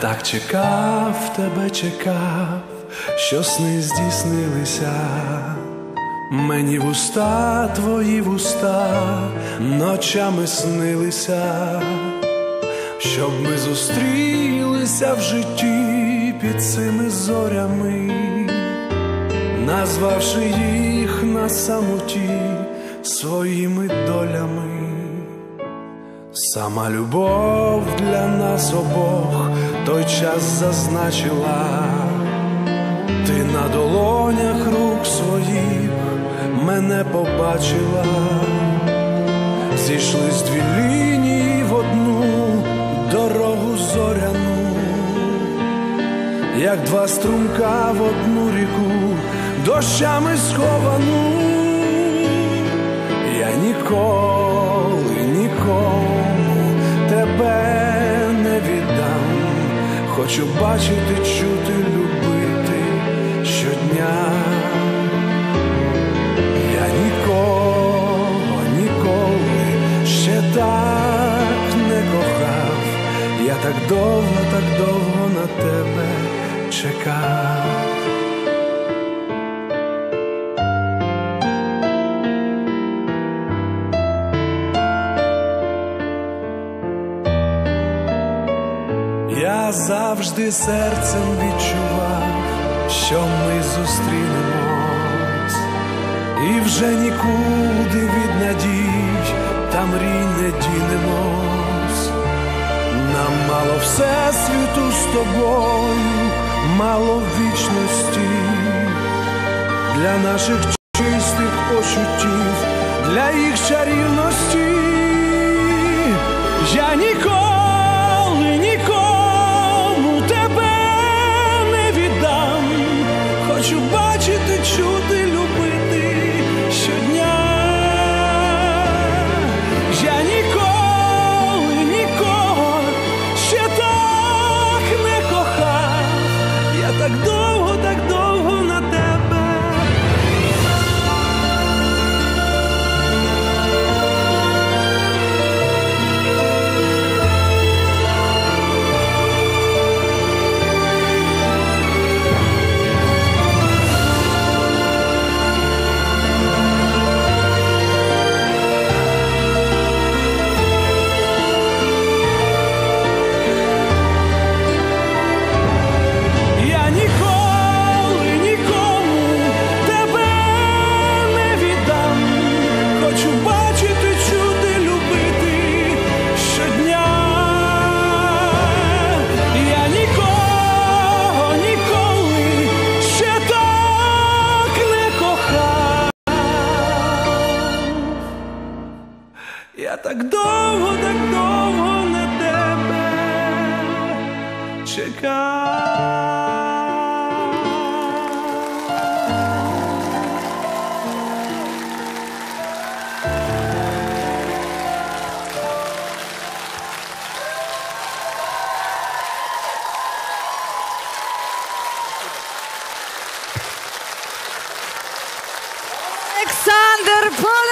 так чекав, тебе чекав, що сни здійснилися. Мені вуста, твої вуста ночами снилися, щоб ми зустрілися в житті під цими зорями, назвавши їх на самоті своїми долями. Сама любов для нас обох той час зазначила, ти на долонях рук своїх мене побачила, зійшлись дві лінії в одну дорогу зоряну, як два струмка в одну ріку, дощами сховану, я ніколи, нікому тебе хочу бачити, чути, любити щодня. Я нікого, ніколи ще так не кохав, я так довго, так довго на тебе чекав. Я завжди серцем відчував, що ми зустрінемось, і вже нікуди від надій та мрій не дінемось. Нам мало всесвіту з тобою, мало вічності для наших чистих почуттів, для їх чарівності. Бачити, чути, Я так довго, так довго на тебе чекав. Олександр Павлович!